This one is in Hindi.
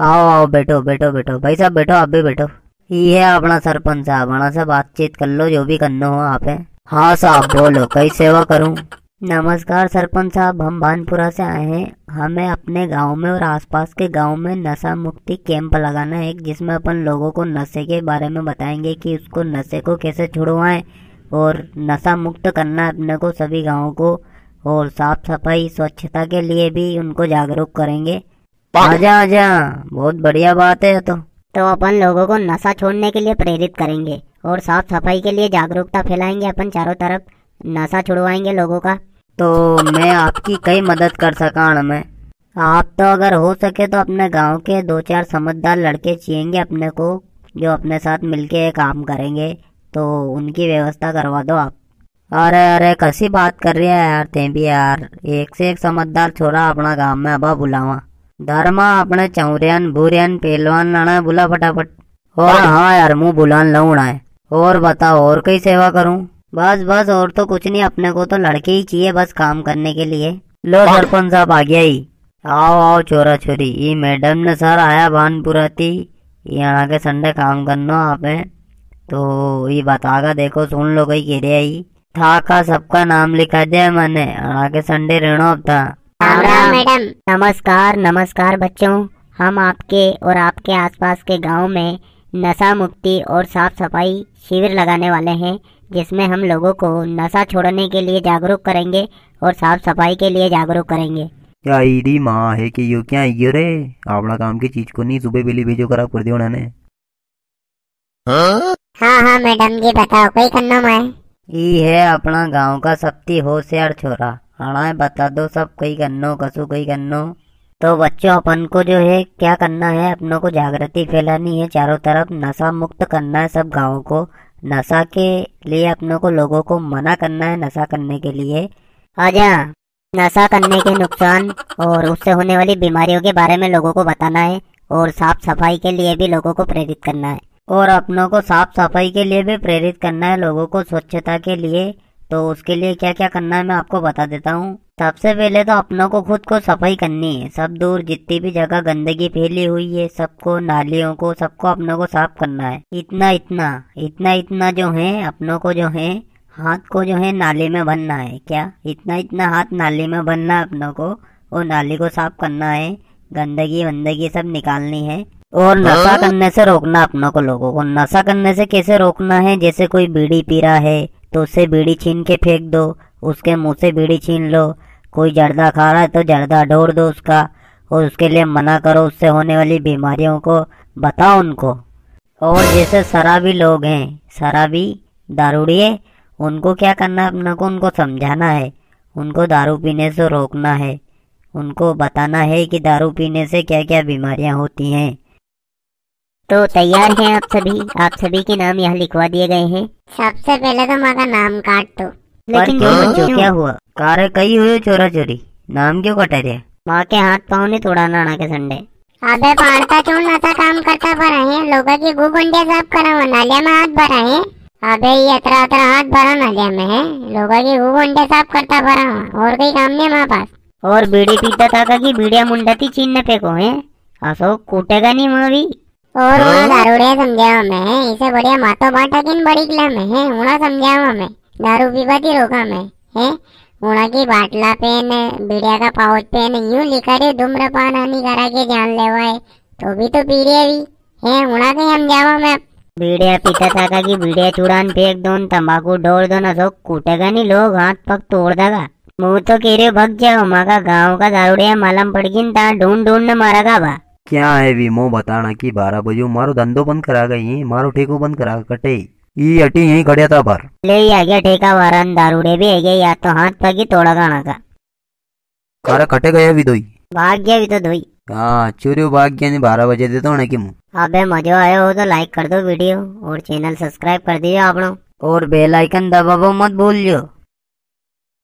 आओ आओ, बैठो बैठो बैठो। भाई साहब, बैठो, आप भी बैठो। ये है अपना सरपंच साहब। बड़ा से बातचीत कर लो, जो भी करना हो आप है। हाँ साहब, बोलो, कई सेवा करूँ? नमस्कार सरपंच साहब, हम भानपुरा से आए हैं। हमें अपने गाँव में और आसपास के गाँव में नशा मुक्ति कैंप लगाना है। जिसमें अपन लोगों को नशे के बारे में बताएँगे कि उसको नशे को कैसे छुड़वाएँ और नशा मुक्त करना अपने को सभी गाँव को और साफ़ सफ़ाई, स्वच्छता के लिए भी उनको जागरूक करेंगे। आजा आजा। बहुत बढ़िया बात है तो। तो अपन लोगों को नशा छोड़ने के लिए प्रेरित करेंगे और साफ़ सफ़ाई के लिए जागरूकता फैलाएँगे अपन चारों तरफ़। नशा छुड़वाएँगे लोगों का। तो मैं आपकी कई मदद कर सका मैं। आप तो अगर हो सके तो अपने गाँव के दो चार समझदार लड़के चाहिएँगे अपने को जो अपने साथ मिलके काम करेंगे। तो उनकी व्यवस्था करवा दो आप। अरे अरे कैसी बात कर रही है यार ते भी यार। एक से एक समझदार छोरा अपना गाँव में अबा बुलावा। धर्मा अपने चौरियन भूरियन पहलवान लाना है बुला फटाफट। और हाँ यार मुँह बुलान लऊना है। और बताओ और कई सेवा करूँ? बस बस और तो कुछ नहीं अपने को तो लड़के ही चाहिए बस काम करने के लिए। लो सरपंच साहब आ गया ही। आओ आओ छोरा छोरी ये मैडम ने सर आया भानपुरा थी यहाँ के संडे काम करना आप है। तो ये बतागा देखो सुन लो कहीं कह रहा था का सबका नाम लिखा दिया मैंने। आगे संडे रहना अब था। राम राम मैडम। नमस्कार नमस्कार बच्चों। हम आपके और आपके आसपास के गाँव में नशा मुक्ति और साफ़ सफ़ाई शिविर लगाने वाले हैं जिसमें हम लोगों को नशा छोड़ने के लिए जागरूक करेंगे और साफ़ सफ़ाई के लिए जागरूक करेंगे। क्या ईदी माँ है कि यो क्या यो रे आपना काम की चीज़ को नहीं सुबह बेली भेजो खराब कर दिया उन्होंने हाँ हाँ मैडम जी बताओ कोई करना मैं ये है अपना गाँव का सबती होशियार छोरा। आना बता दो, सब कई करनो कसू कई करनो तो बच्चों, अपन को जो है, क्या करना है? अपनों को जागृति फैलानी है, चारों तरफ़ नशा मुक्त करना है सब गाँव को। नशा के लिए अपनों को लोगों को मना करना है, नशा करने के लिए। आजा, नशा करने के नुकसान और उससे होने वाली बीमारियों के बारे में लोगों को बताना है और साफ़ सफ़ाई के लिए भी लोगों को प्रेरित करना है। और अपनों को साफ़ सफ़ाई के लिए भी प्रेरित करना है, लोगों को स्वच्छता के लिए। तो उसके लिए क्या क्या करना है मैं आपको बता देता हूँ। सबसे पहले तो अपनों को खुद को सफ़ाई करनी है। सब दूर जितनी भी जगह गंदगी फैली हुई है सबको नालियों को सबको अपनों को साफ़ करना है। इतना इतना इतना इतना जो है अपनों को जो है हाथ को जो है नाली में भरना है। क्या? इतना इतना हाथ नाली में भरना है अपनों को? और नाली को साफ़ करना है। गंदगी वंदगी सब निकालनी है। और नशा करने से रोकना अपनों को लोगों को। नशा करने से कैसे रोकना है? जैसे कोई बीड़ी पी रहा है तो उससे बीड़ी छीन के फेंक दो, उसके मुँह से बीड़ी छीन लो। कोई जर्दा खा रहा है तो जर्दा ढोर दो उसका और उसके लिए मना करो, उससे होने वाली बीमारियों को बताओ उनको। और जैसे शराबी लोग हैं, शराबी दारूड़िए, उनको क्या करना है? अपने को उनको समझाना है। उनको दारू पीने से रोकना है। उनको बताना है कि दारू पीने से क्या क्या बीमारियाँ होती हैं। तो तैयार हैं आप सभी। आप सभी के नाम यहाँ लिखवा दिए गए हैं। सबसे पहले तो माँ का नाम काट दो। लेकिन क्यों बच्चों? क्या हुआ? कार्य कई हुए चोरा चोरी नाम क्यों कटे रहे माँ के हाथ पाँव नहीं तोड़ा नाना के संडे। अबे पाड़ता क्यों नशा काम करता पर है? लोगों की गु गुंडे साफ़ करा नालिया में हाथ भरा है। अबे ये अतरा अतरा हाथ भरा नालिया में है। लोगों की गु गुंडे साफ़ करता भरा और कोई काम नहीं हमारे पास। और बीड़ी पीता था कि बीड़िया मुंडती छीनने पे को है। असो कूटेगा नहीं माँ भी। और उन्हें दारूड़े समझावा में इसे बढ़िया मातो बाटा किन बड़ी किला में है? उन्हें समझावा में दारू पीवाती रोका में है? उड़ा की बाटला पे ने बीड़िया का पाउच पे ने यूँ लिखा रे धूम्रपान हानिकारक के जान लेवाए तो भी तो पी रही भी है? के हम जावा में बीड़िया पीता था कि बीड़िया चूड़ान फेंक दो तंबाकू डोर दो ना सो कूटेगा नहीं लोग हाथ पग तोड़ देगा। मुँह तो कह रहे भग जाओ माँ का गाँव का दारूड़िया मालम पड़ गई ता ढूंढ ढूंढ ने मारेगा बा क्या है वीमो बताना कि बारह बजे मारो धंधो बंद करा गई मारो ठेको बंद करा कटे। ई अटी यही खड़िया था भर ले आ गया ठेका वारन दारूड़े भी है या तो हाथ पगी तोड़ा गाना का कारा कटे गया भी दोई। भाग गया भी तो धोई हाँ चूरियो भाग गया नहीं बारह बजे देता हूँ कि मुँह। अबे मज़ा आया हो तो लाइक कर दो वीडियो और चैनल सब्सक्राइब कर दीजिए आप और बेल आइकन दबाओ मत भूल जो